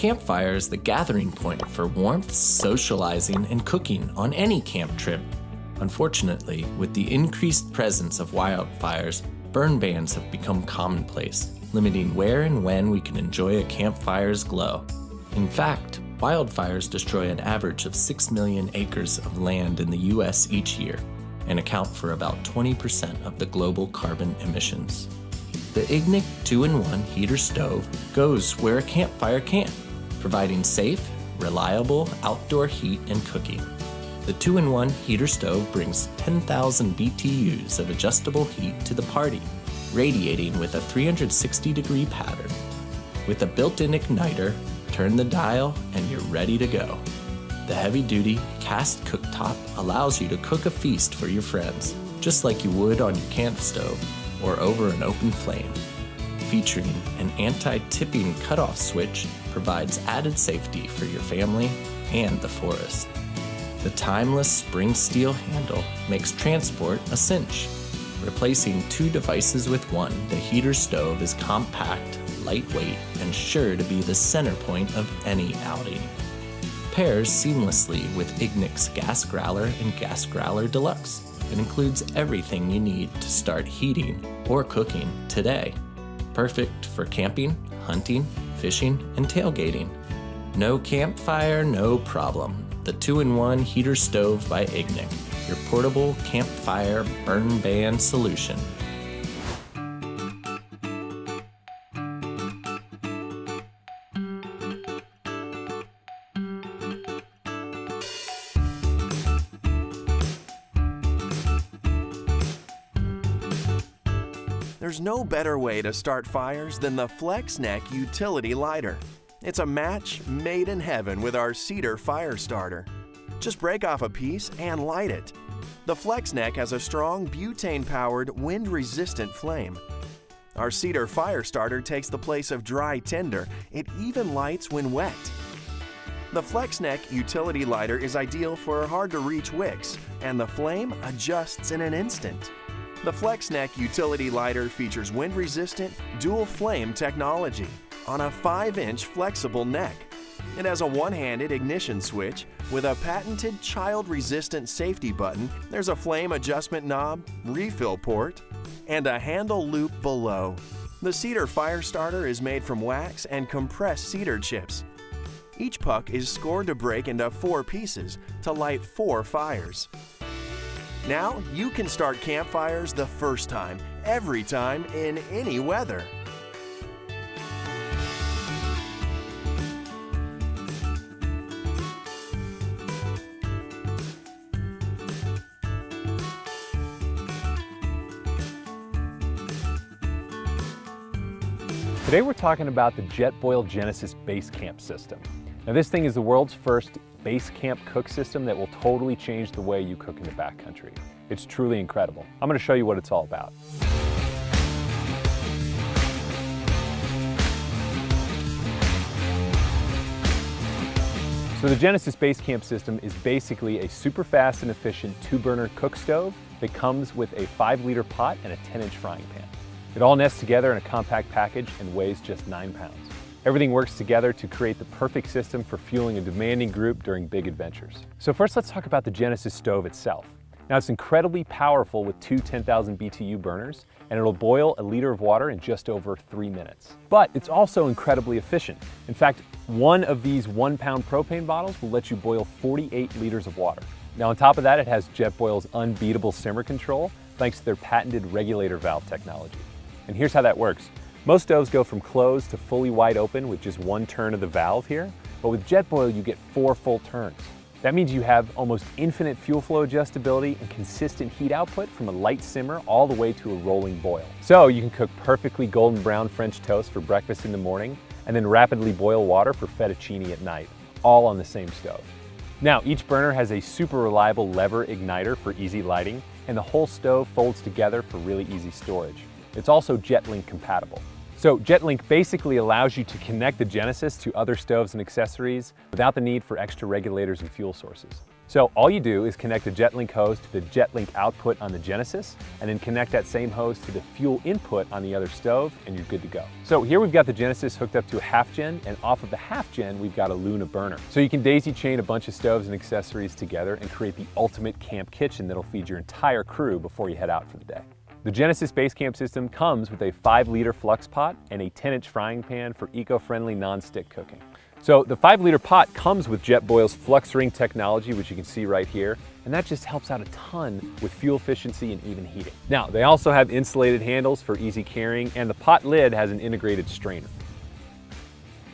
campfire is the gathering point for warmth, socializing, and cooking on any camp trip. Unfortunately, with the increased presence of wildfires, burn bans have become commonplace, limiting where and when we can enjoy a campfire's glow. In fact, wildfires destroy an average of 6 million acres of land in the US each year and account for about 20% of the global carbon emissions. The Ignik 2 in 1 heater stove goes where a campfire can't, providing safe, reliable outdoor heat and cooking. The 2 in 1 heater stove brings 10,000 BTUs of adjustable heat to the party, radiating with a 360 degree pattern. With a built in igniter, turn the dial and you're ready to go. The heavy duty cast cooktop allows you to cook a feast for your friends, just like you would on your camp stove or over an open flame. Featuring an anti tipping cutoff switch provides added safety for your family and the forest. The timeless spring steel handle makes transport a cinch. Replacing two devices with one, the heater stove is compact, lightweight, and sure to be the center point of any outing. Pairs seamlessly with Ignik's Gas Growler and Gas Growler Deluxe. It includes everything you need to start heating or cooking today. Perfect for camping, hunting, fishing, and tailgating. No campfire, no problem. The 2 in 1 heater stove by Ignik, your portable campfire burn ban solution. There's no better way to start fires than the FlexNeck Utility Lighter. It's a match made in heaven with our cedar fire starter. Just break off a piece and light it. The FlexNeck has a strong butane-powered, wind-resistant flame. Our cedar fire starter takes the place of dry tinder. It even lights when wet. The FlexNeck utility lighter is ideal for hard-to-reach wicks, and the flame adjusts in an instant. The FlexNeck utility lighter features wind-resistant dual flame technology on a 5-inch flexible neck. It has a one-handed ignition switch with a patented child-resistant safety button. There's a flame adjustment knob, refill port, and a handle loop below. The cedar fire starter is made from wax and compressed cedar chips. Each puck is scored to break into four pieces to light four fires. Now you can start campfires the first time, every time, in any weather. Today we're talking about the Jetboil Genesis Base Camp system. Now this thing is the world's first base camp cook system that will totally change the way you cook in the backcountry. It's truly incredible. I'm going to show you what it's all about. So the Genesis Base Camp system is basically a super fast and efficient two burner cook stove that comes with a 5 liter pot and a 10 inch frying pan. It all nests together in a compact package and weighs just 9 pounds. Everything works together to create the perfect system for fueling a demanding group during big adventures. So first let's talk about the Genesis stove itself. Now it's incredibly powerful with two 10,000 BTU burners and it'll boil a liter of water in just over three minutes. But it's also incredibly efficient. In fact, one of these one pound propane bottles will let you boil 48 liters of water. Now on top of that, it has Jetboil's unbeatable simmer control thanks to their patented regulator valve technology. And here's how that works. Most stoves go from closed to fully wide open with just one turn of the valve here, but with Jetboil you get four full turns. That means you have almost infinite fuel flow adjustability and consistent heat output from a light simmer all the way to a rolling boil. So you can cook perfectly golden brown French toast for breakfast in the morning and then rapidly boil water for fettuccine at night, all on the same stove. Now, each burner has a super reliable lever igniter for easy lighting, and the whole stove folds together for really easy storage. It's also JetLink compatible. So JetLink basically allows you to connect the Genesis to other stoves and accessories without the need for extra regulators and fuel sources. So all you do is connect the JetLink hose to the JetLink output on the Genesis, and then connect that same hose to the fuel input on the other stove, and you're good to go. So here we've got the Genesis hooked up to a half gen, and off of the half gen, we've got a Luna burner. So you can daisy chain a bunch of stoves and accessories together and create the ultimate camp kitchen that'll feed your entire crew before you head out for the day. The Genesis Base Camp system comes with a 5 liter flux pot and a 10 inch frying pan for eco-friendly non-stick cooking. So the 5 liter pot comes with Jetboil's flux ring technology, which you can see right here, and that just helps out a ton with fuel efficiency and even heating. Now, they also have insulated handles for easy carrying, and the pot lid has an integrated strainer.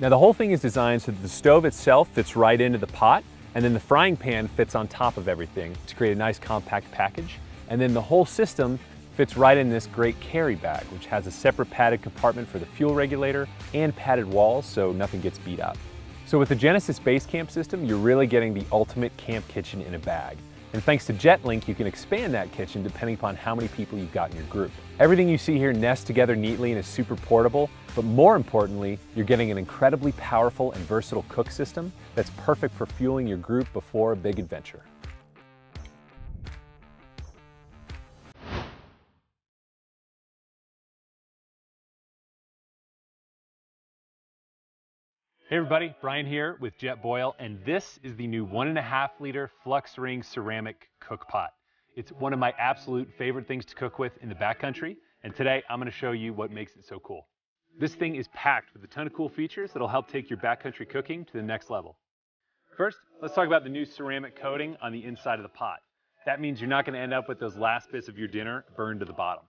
Now the whole thing is designed so that the stove itself fits right into the pot, and then the frying pan fits on top of everything to create a nice compact package. And then the whole system fits right in this great carry bag, which has a separate padded compartment for the fuel regulator and padded walls so nothing gets beat up. So with the Genesis Base Camp system, you're really getting the ultimate camp kitchen in a bag. And thanks to JetLink, you can expand that kitchen depending upon how many people you've got in your group. Everything you see here nests together neatly and is super portable, but more importantly, you're getting an incredibly powerful and versatile cook system that's perfect for fueling your group before a big adventure. Hey everybody, Brian here with Jet Jetboil, and this is the new one and a half liter Flux Ring ceramic cook pot. It's one of my absolute favorite things to cook with in the backcountry, and today I'm gonna show you what makes it so cool. This thing is packed with a ton of cool features that'll help take your backcountry cooking to the next level. First, let's talk about the new ceramic coating on the inside of the pot. That means you're not gonna end up with those last bits of your dinner burned to the bottom.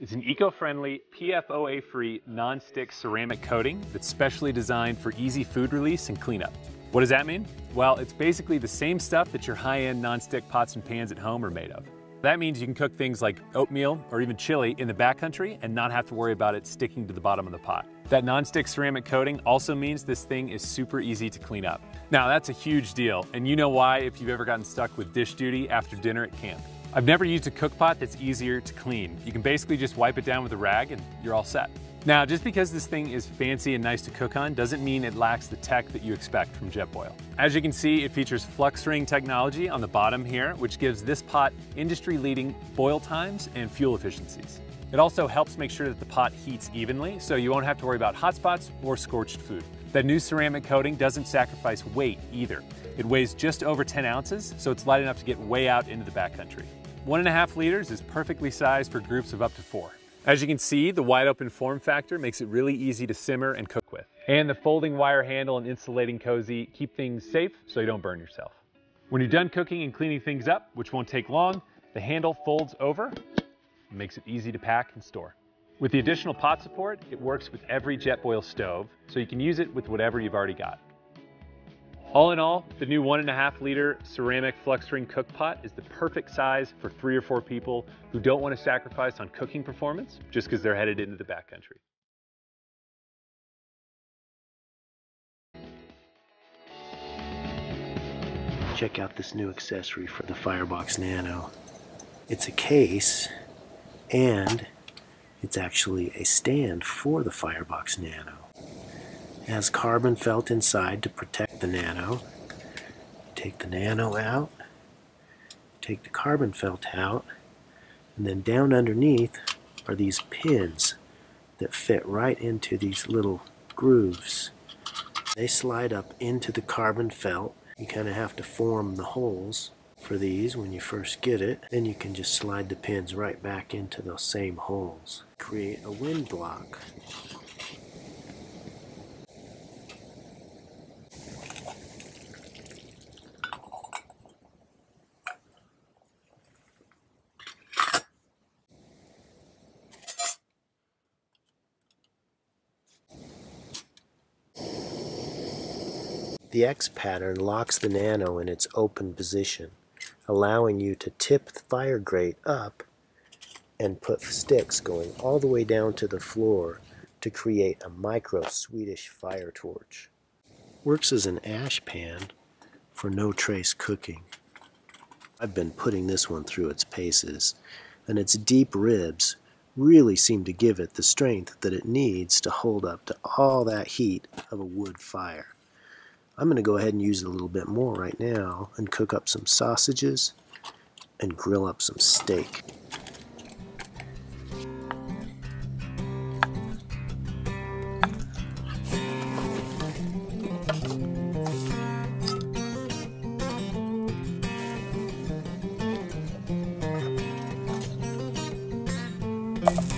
It's an eco-friendly, PFOA-free, non-stick ceramic coating that's specially designed for easy food release and cleanup. What does that mean? Well, it's basically the same stuff that your high-end non-stick pots and pans at home are made of. That means you can cook things like oatmeal or even chili in the backcountry and not have to worry about it sticking to the bottom of the pot. That non-stick ceramic coating also means this thing is super easy to clean up. Now that's a huge deal, and you know why if you've ever gotten stuck with dish duty after dinner at camp. I've never used a cook pot that's easier to clean. You can basically just wipe it down with a rag and you're all set. Now, just because this thing is fancy and nice to cook on doesn't mean it lacks the tech that you expect from Jetboil. As you can see, it features flux ring technology on the bottom here, which gives this pot industry-leading boil times and fuel efficiencies. It also helps make sure that the pot heats evenly, so you won't have to worry about hot spots or scorched food. That new ceramic coating doesn't sacrifice weight either. It weighs just over 10 ounces, so it's light enough to get way out into the backcountry. One and a half liters is perfectly sized for groups of up to four. As you can see, the wide open form factor makes it really easy to simmer and cook with. And the folding wire handle and insulating cozy keep things safe so you don't burn yourself. When you're done cooking and cleaning things up, which won't take long, the handle folds over and makes it easy to pack and store. With the additional pot support, it works with every Jetboil stove, so you can use it with whatever you've already got. All in all, the new one and a half liter ceramic flux ring cook pot is the perfect size for three or four people who don't want to sacrifice on cooking performance just because they're headed into the backcountry. Check out this new accessory for the Firebox Nano. It's a case and it's actually a stand for the Firebox Nano. Has carbon felt inside to protect the nano. You take the nano out, take the carbon felt out, and then down underneath are these pins that fit right into these little grooves. They slide up into the carbon felt. You kind of have to form the holes for these when you first get it. Then you can just slide the pins right back into those same holes. Create a wind block The X pattern locks the nano in its open position, allowing you to tip the fire grate up and put sticks going all the way down to the floor to create a micro Swedish fire torch. Works as an ash pan for no trace cooking. I've been putting this one through its paces, and its deep ribs really seem to give it the strength that it needs to hold up to all that heat of a wood fire. I'm going to go ahead and use it a little bit more right now and cook up some sausages and grill up some steak. Those